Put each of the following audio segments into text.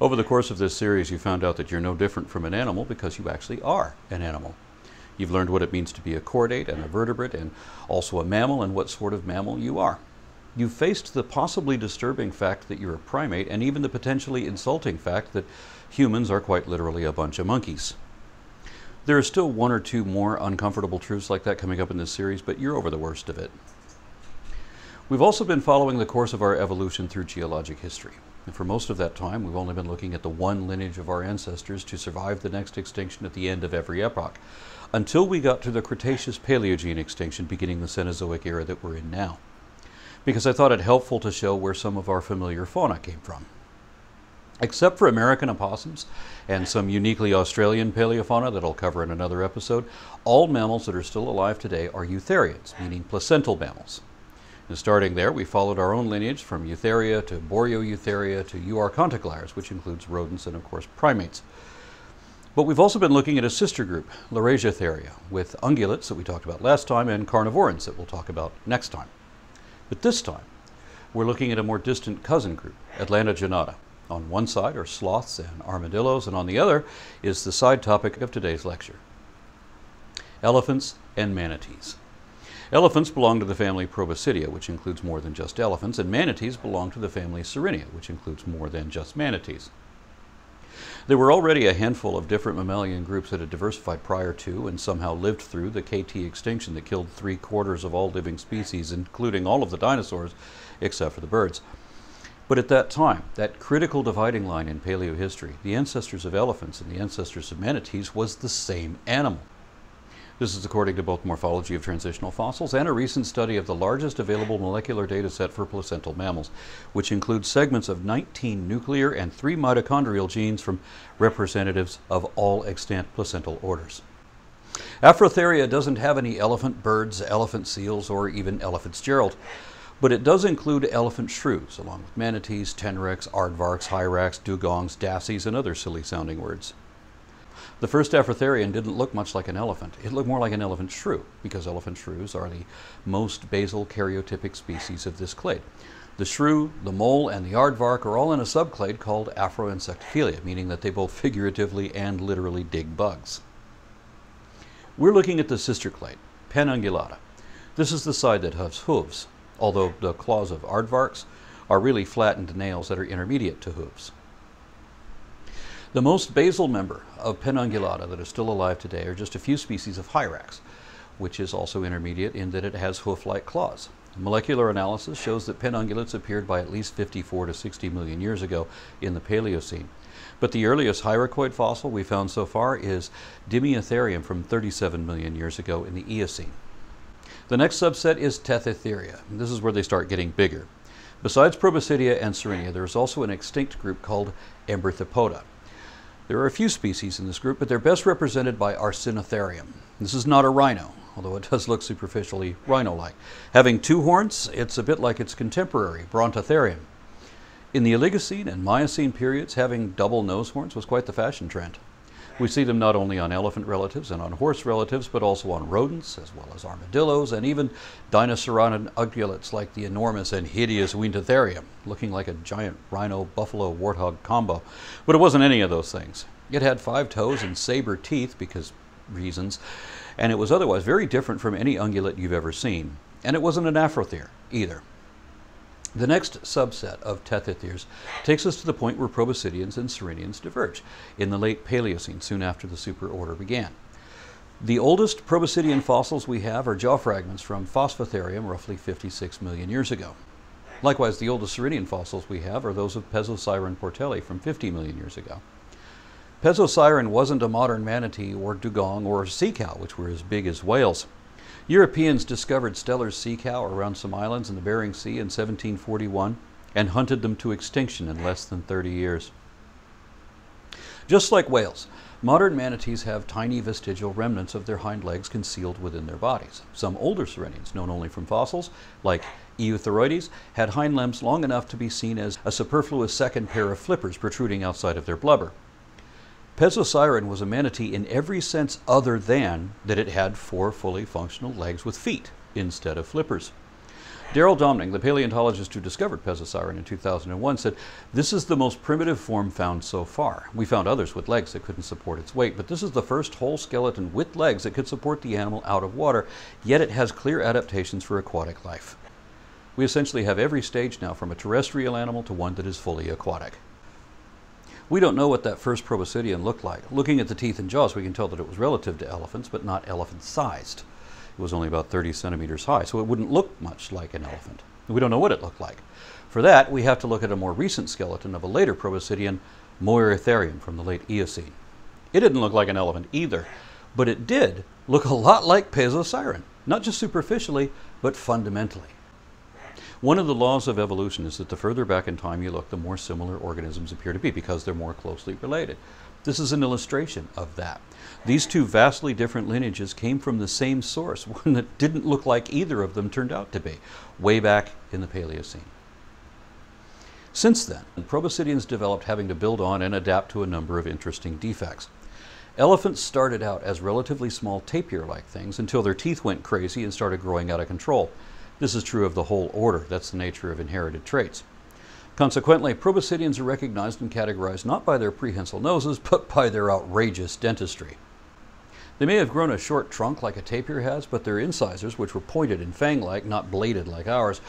Over the course of this series, you found out that you're no different from an animal because you actually are an animal. You've learned what it means to be a chordate and a vertebrate and also a mammal and what sort of mammal you are. You've faced the possibly disturbing fact that you're a primate and even the potentially insulting fact that humans are quite literally a bunch of monkeys. There are still one or two more uncomfortable truths like that coming up in this series, but you're over the worst of it. We've also been following the course of our evolution through geologic history. And for most of that time, we've only been looking at the one lineage of our ancestors to survive the next extinction at the end of every epoch, until we got to the Cretaceous Paleogene extinction beginning the Cenozoic era that we're in now. Because I thought it helpful to show where some of our familiar fauna came from. Except for American opossums and some uniquely Australian paleofauna that I'll cover in another episode, all mammals that are still alive today are eutherians, meaning placental mammals. And starting there, we followed our own lineage from Eutheria to Boreoeutheria to Euarchontoglires, which includes rodents and, of course, primates. But we've also been looking at a sister group, Laurasiatheria, with ungulates that we talked about last time and carnivorans that we'll talk about next time. But this time, we're looking at a more distant cousin group, Atlantogenata. On one side are sloths and armadillos, and on the other is the side topic of today's lecture elephants and manatees. Elephants belong to the family Proboscidea, which includes more than just elephants, and manatees belong to the family Sirenia, which includes more than just manatees. There were already a handful of different mammalian groups that had diversified prior to and somehow lived through the KT extinction that killed three quarters of all living species, including all of the dinosaurs, except for the birds. But at that time, that critical dividing line in paleohistory, the ancestors of elephants and the ancestors of manatees was the same animal. This is according to both morphology of transitional fossils and a recent study of the largest available molecular data set for placental mammals, which includes segments of 19 nuclear and 3 mitochondrial genes from representatives of all extant placental orders. Afrotheria doesn't have any elephant birds, elephant seals, or even elephant Gerald, But it does include elephant shrews, along with manatees, tenrecs, aardvarks, hyrax, dugongs, dasyes, and other silly sounding words. The first Afrotherian didn't look much like an elephant. It looked more like an elephant shrew, because elephant shrews are the most basal karyotypic species of this clade. The shrew, the mole, and the aardvark are all in a subclade called Afroinsectophilia, meaning that they both figuratively and literally dig bugs. We're looking at the sister clade, Paenungulata. This is the side that has hooves, although the claws of aardvarks are really flattened nails that are intermediate to hooves. The most basal member of Paenungulata that is still alive today are just a few species of Hyrax, which is also intermediate in that it has hoof-like claws. Molecular analysis shows that paenungulates appeared by at least 54 to 60 million years ago in the Paleocene. But the earliest hyracoid fossil we found so far is Dimaitherium from 37 million years ago in the Eocene. The next subset is Tethytheria. This is where they start getting bigger. Besides Proboscidea and Sirenia, there is also an extinct group called Embrithopoda. There are a few species in this group, but they're best represented by Arsinoitherium. This is not a rhino, although it does look superficially rhino-like. Having two horns, it's a bit like its contemporary, Brontotherium. In the Oligocene and Miocene periods, having double nose horns was quite the fashion trend. We see them not only on elephant relatives and on horse relatives, but also on rodents, as well as armadillos, and even dinosauronid ungulates like the enormous and hideous Uintatherium, looking like a giant rhino buffalo warthog combo. But it wasn't any of those things. It had five toes and saber teeth, because reasons, and it was otherwise very different from any ungulate you've ever seen. And it wasn't an Afrothere either. The next subset of Tethytheres takes us to the point where proboscideans and sirenians diverge in the late Paleocene, soon after the superorder began. The oldest proboscidean fossils we have are jaw fragments from Phosphatherium roughly 56 million years ago. Likewise, the oldest sirenian fossils we have are those of Pezosiren portelli from 50 million years ago. Pezosiren wasn't a modern manatee or dugong or sea cow, which were as big as whales. Europeans discovered Steller's sea cow around some islands in the Bering Sea in 1741 and hunted them to extinction in less than 30 years. Just like whales, modern manatees have tiny vestigial remnants of their hind legs concealed within their bodies. Some older sirenians, known only from fossils, like Eotheroides, had hind limbs long enough to be seen as a superfluous second pair of flippers protruding outside of their blubber. Pezosiren was a manatee in every sense other than that it had four fully functional legs with feet instead of flippers. Daryl Domning, the paleontologist who discovered Pezosiren in 2001, said, This is the most primitive form found so far. We found others with legs that couldn't support its weight, but this is the first whole skeleton with legs that could support the animal out of water, yet it has clear adaptations for aquatic life. We essentially have every stage now from a terrestrial animal to one that is fully aquatic. We don't know what that first proboscidean looked like. Looking at the teeth and jaws, we can tell that it was relative to elephants, but not elephant sized. It was only about 30 centimeters high, so it wouldn't look much like an elephant. We don't know what it looked like. For that, we have to look at a more recent skeleton of a later proboscidean, Moeritherium from the late Eocene. It didn't look like an elephant either, but it did look a lot like Pezosiren, not just superficially, but fundamentally. One of the laws of evolution is that the further back in time you look, the more similar organisms appear to be because they're more closely related. This is an illustration of that. These two vastly different lineages came from the same source, one that didn't look like either of them turned out to be, way back in the Paleocene. Since then, proboscideans developed having to build on and adapt to a number of interesting defects. Elephants started out as relatively small tapir-like things until their teeth went crazy and started growing out of control. This is true of the whole order. That's the nature of inherited traits. Consequently, proboscideans are recognized and categorized not by their prehensile noses, but by their outrageous dentistry. They may have grown a short trunk like a tapir has, but their incisors, which were pointed and fang-like, not bladed like ours,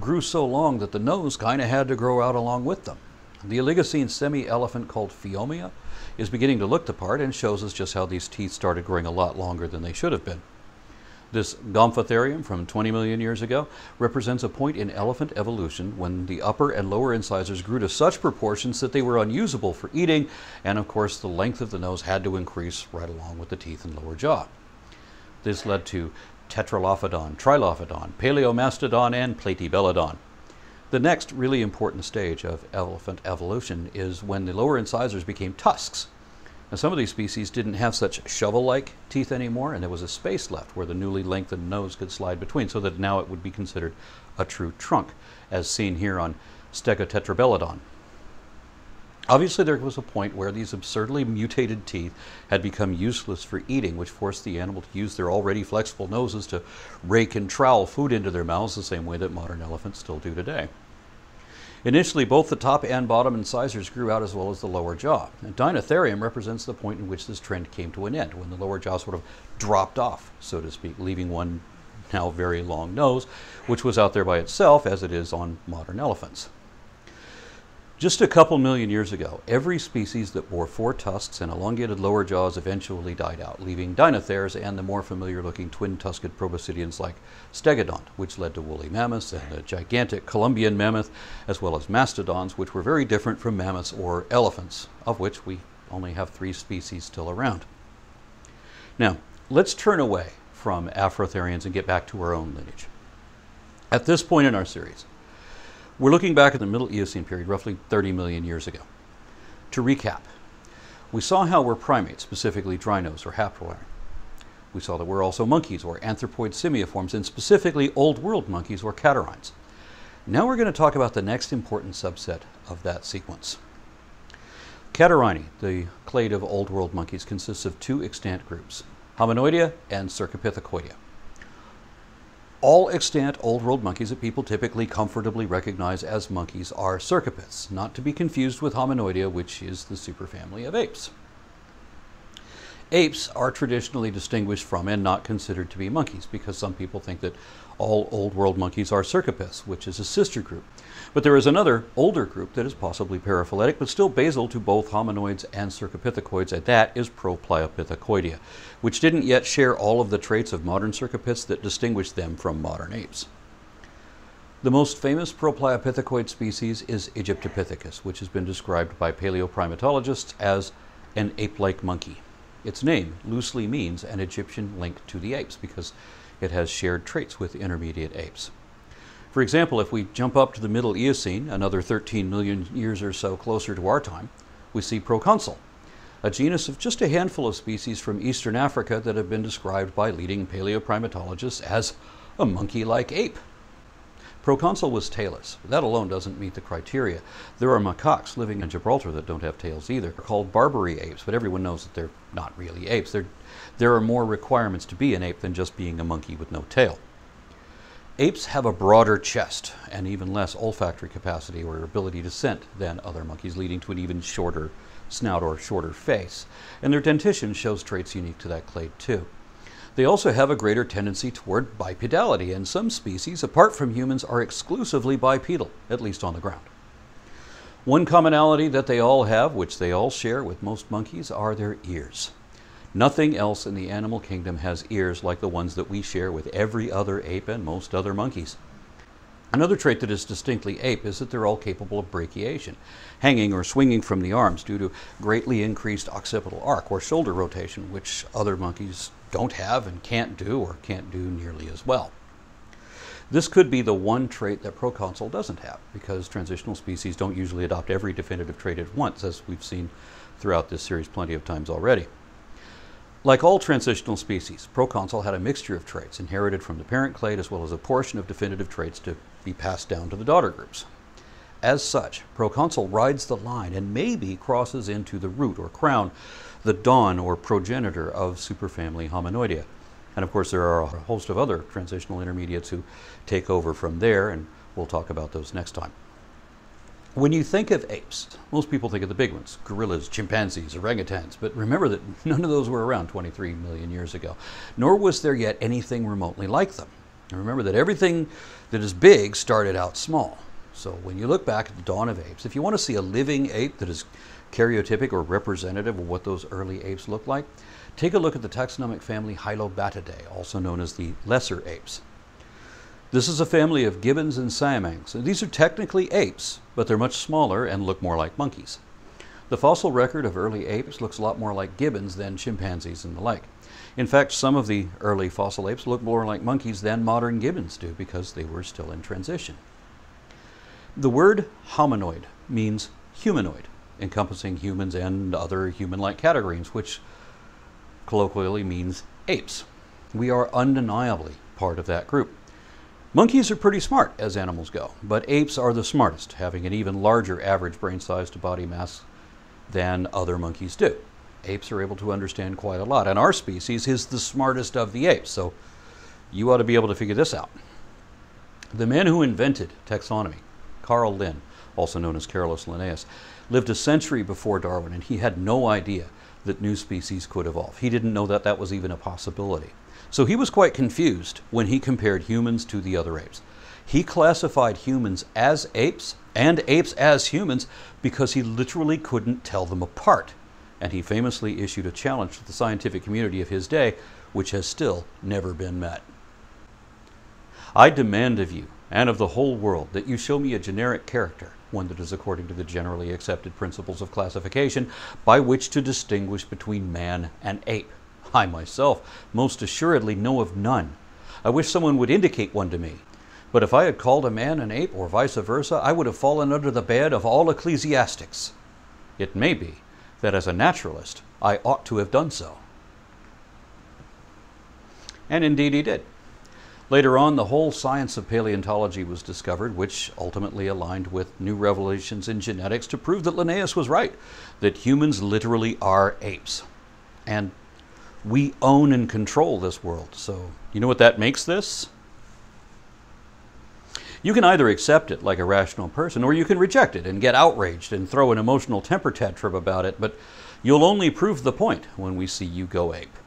grew so long that the nose kind of had to grow out along with them. The Oligocene semi-elephant called Phiomia is beginning to look the part and shows us just how these teeth started growing a lot longer than they should have been. This Gomphotherium from 20 million years ago represents a point in elephant evolution when the upper and lower incisors grew to such proportions that they were unusable for eating, and of course the length of the nose had to increase right along with the teeth and lower jaw. This led to Tetralophodon, Trilophodon, Paleomastodon, and Platybelodon. The next really important stage of elephant evolution is when the lower incisors became tusks. Now, some of these species didn't have such shovel-like teeth anymore, and there was a space left where the newly lengthened nose could slide between, so that now it would be considered a true trunk, as seen here on Stegotetrabelodon. Obviously, there was a point where these absurdly mutated teeth had become useless for eating, which forced the animal to use their already flexible noses to rake and trowel food into their mouths the same way that modern elephants still do today. Initially, both the top and bottom incisors grew out as well as the lower jaw. And Dinotherium represents the point in which this trend came to an end, when the lower jaw sort of dropped off, so to speak, leaving one now very long nose, which was out there by itself as it is on modern elephants. Just a couple million years ago, every species that bore four tusks and elongated lower jaws eventually died out, leaving Dinotheres and the more familiar looking twin-tusked proboscideans like Stegodont, which led to woolly mammoths, and a gigantic Columbian mammoth, as well as mastodons, which were very different from mammoths or elephants, of which we only have three species still around. Now, let's turn away from Afrotherians and get back to our own lineage. At this point in our series, we're looking back at the Middle Eocene period, roughly 30 million years ago. To recap, we saw how we're primates, specifically drinos or haploiron. We saw that we're also monkeys or anthropoid simiiforms, and specifically Old World monkeys or catarrhines. Now we're going to talk about the next important subset of that sequence. Catarrhinae, the clade of Old World monkeys, consists of two extant groups, Hominoidea and Cercopithecoidea. All extant Old World monkeys that people typically comfortably recognize as monkeys are cercopiths, not to be confused with Hominoidea, which is the superfamily of apes. Apes are traditionally distinguished from and not considered to be monkeys because some people think that all Old World monkeys are cercopiths, which is a sister group. But there is another older group that is possibly paraphyletic, but still basal to both hominoids and cercopithecoids, and that is Propliopithecoidea, which didn't yet share all of the traits of modern cercopiths that distinguish them from modern apes. The most famous Propliopithecoid species is Aegyptopithecus, which has been described by paleoprimatologists as an ape-like monkey. Its name loosely means an Egyptian link to the apes because it has shared traits with intermediate apes. For example, if we jump up to the Middle Eocene, another 13 million years or so closer to our time, we see Proconsul, a genus of just a handful of species from eastern Africa that have been described by leading paleoprimatologists as a monkey-like ape. Proconsul was tailless. That alone doesn't meet the criteria. There are macaques living in Gibraltar that don't have tails either, They're called Barbary apes, but everyone knows that they're not really apes. They're, there are more requirements to be an ape than just being a monkey with no tail. Apes have a broader chest and even less olfactory capacity or ability to scent than other monkeys, leading to an even shorter snout or shorter face. And their dentition shows traits unique to that clade too. They also have a greater tendency toward bipedality, and some species, apart from humans, are exclusively bipedal, at least on the ground. One commonality that they all have, which they all share with most monkeys, are their ears. Nothing else in the animal kingdom has ears like the ones that we share with every other ape and most other monkeys. Another trait that is distinctly ape is that they're all capable of brachiation, hanging or swinging from the arms due to greatly increased occipital arc or shoulder rotation, which other monkeys don't have and can't do or can't do nearly as well. This could be the one trait that proconsul doesn't have because transitional species don't usually adopt every definitive trait at once, as we've seen throughout this series plenty of times already. Like all transitional species, proconsul had a mixture of traits inherited from the parent clade as well as a portion of definitive traits to be passed down to the daughter groups. As such, proconsul rides the line and maybe crosses into the root or crown, the dawn or progenitor of superfamily Hominoidea. And of course, there are a host of other transitional intermediates who take over from there, and we'll talk about those next time. When you think of apes, most people think of the big ones gorillas, chimpanzees, orangutans. But remember that none of those were around 23 million years ago, nor was there yet anything remotely like them. And remember that everything that is big started out small. So when you look back at the dawn of apes, if you want to see a living ape that is karyotypic or representative of what those early apes looked like, take a look at the taxonomic family Hylobatidae, also known as the lesser apes. This is a family of gibbons and siamangs. These are technically apes, but they're much smaller and look more like monkeys. The fossil record of early apes looks a lot more like gibbons than chimpanzees and the like. In fact, some of the early fossil apes look more like monkeys than modern gibbons do because they were still in transition. The word hominoid means humanoid, encompassing humans and other human like categories, which colloquially means apes. We are undeniably part of that group. Monkeys are pretty smart as animals go, but apes are the smartest, having an even larger average brain size to body mass than other monkeys do. Apes are able to understand quite a lot, and our species is the smartest of the apes, so you ought to be able to figure this out. The man who invented taxonomy, Carl Lynn, also known as Carolus Linnaeus, lived a century before Darwin, and he had no idea that new species could evolve. He didn't know that that was even a possibility. So he was quite confused when he compared humans to the other apes. He classified humans as apes and apes as humans because he literally couldn't tell them apart. And he famously issued a challenge to the scientific community of his day, which has still never been met. I demand of you and of the whole world that you show me a generic character, one that is according to the generally accepted principles of classification, by which to distinguish between man and ape. I myself most assuredly know of none. I wish someone would indicate one to me. But if I had called a man an ape or vice versa, I would have fallen under the ban of all ecclesiastics. It may be that as a naturalist, I ought to have done so. And indeed he did. Later on, the whole science of paleontology was discovered, which ultimately aligned with new revelations in genetics to prove that Linnaeus was right, that humans literally are apes. And we own and control this world. So, you know what that makes this? You can either accept it like a rational person, or you can reject it and get outraged and throw an emotional temper tantrum about it, but you'll only prove the point when we see you go ape.